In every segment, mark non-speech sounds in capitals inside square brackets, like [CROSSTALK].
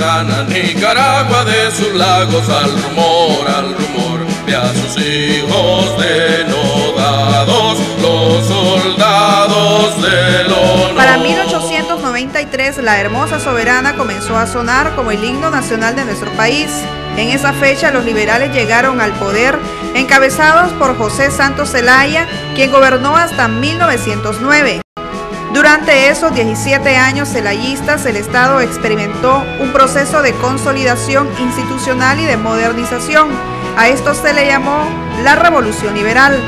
soberana Nicaragua de sus lagos al rumor, al rumor de a sus hijos denodados, los soldados del honor. Para 1893 la hermosa soberana comenzó a sonar como el himno nacional de nuestro país. En esa fecha los liberales llegaron al poder encabezados por José Santos Zelaya, quien gobernó hasta 1909. Durante esos 17 años celayistas, el Estado experimentó un proceso de consolidación institucional y de modernización. A esto se le llamó la Revolución Liberal.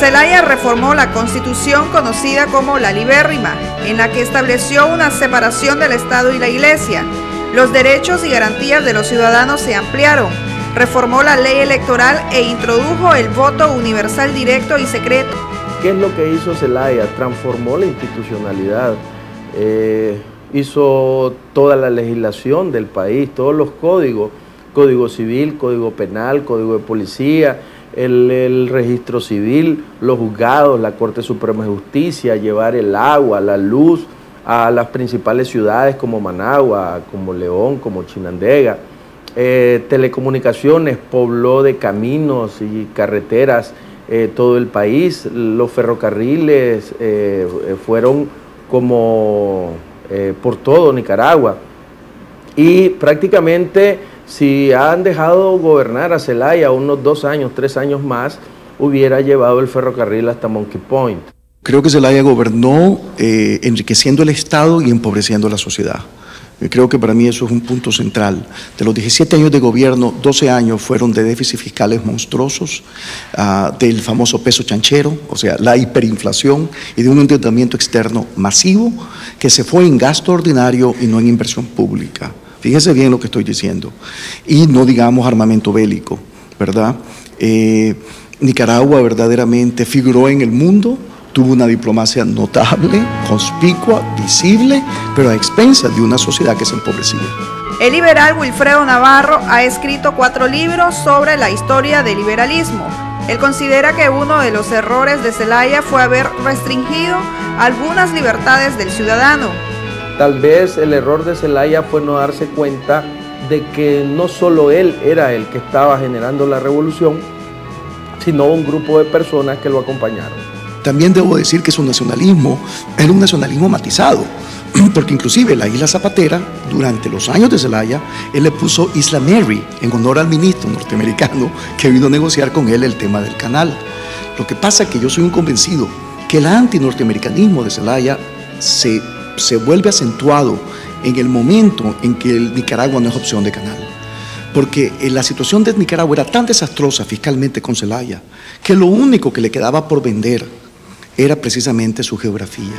Zelaya reformó la constitución conocida como la Libérrima, en la que estableció una separación del Estado y la Iglesia. Los derechos y garantías de los ciudadanos se ampliaron. Reformó la ley electoral e introdujo el voto universal directo y secreto. ¿Qué es lo que hizo Zelaya? Transformó la institucionalidad, eh, hizo toda la legislación del país, todos los códigos, código civil, código penal, código de policía, el, el, registro civil, los juzgados, la Corte Suprema de Justicia, llevar el agua, la luz a las principales ciudades como Managua, como León, como Chinandega. Eh, telecomunicaciones, pobló de caminos y carreteras eh, todo el país, los ferrocarriles eh, fueron como eh, por todo Nicaragua. Y prácticamente si han dejado gobernar a Celaya unos dos años, tres años más, hubiera llevado el ferrocarril hasta Monkey Point. Creo que Zelaya gobernó eh, enriqueciendo el Estado y empobreciendo la sociedad. Creo que para mí eso es un punto central. De los 17 años de gobierno, 12 años fueron de déficits fiscales monstruosos, uh, del famoso peso chanchero, o sea, la hiperinflación y de un endeudamiento externo masivo que se fue en gasto ordinario y no en inversión pública. Fíjese bien lo que estoy diciendo. Y no digamos armamento bélico, ¿verdad? Eh, Nicaragua verdaderamente figuró en el mundo tuvo una diplomacia notable, conspicua, visible, pero a expensas de una sociedad que se empobrecía. El liberal Wilfredo Navarro ha escrito cuatro libros sobre la historia del liberalismo. Él considera que uno de los errores de Zelaya fue haber restringido algunas libertades del ciudadano. Tal vez el error de Zelaya fue no darse cuenta de que no solo él era el que estaba generando la revolución, sino un grupo de personas que lo acompañaron. También debo decir que su nacionalismo era un nacionalismo matizado, [CLEARS THROAT] porque inclusive la isla Zapatera, durante los años de Zelaya, él le puso Isla Mary en honor al ministro norteamericano que vino a negociar con él el tema del canal. Lo que pasa es que yo soy un convencido que el antinorteamericanismo de Zelaya se, se vuelve acentuado en el momento en que el Nicaragua no es opción de canal porque la situación de Nicaragua era tan desastrosa fiscalmente con Zelaya que lo único que le quedaba por vender era precisamente su geografía.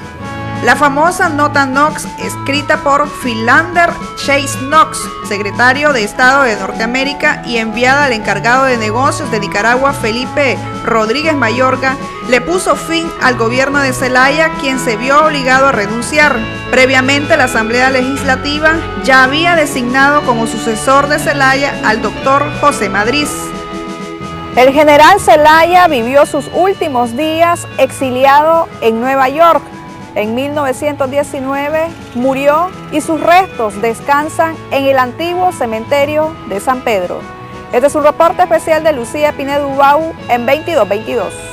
La famosa nota Knox, escrita por Philander Chase Knox, secretario de Estado de Norteamérica y enviada al encargado de negocios de Nicaragua, Felipe Rodríguez Mayorga, le puso fin al gobierno de Zelaya, quien se vio obligado a renunciar. Previamente, la Asamblea Legislativa ya había designado como sucesor de Zelaya al doctor José Madrid. El general Zelaya vivió sus últimos días exiliado en Nueva York. En 1919 murió y sus restos descansan en el antiguo cementerio de San Pedro. Este es un reporte especial de Lucía Pinedo Ubau en 2222.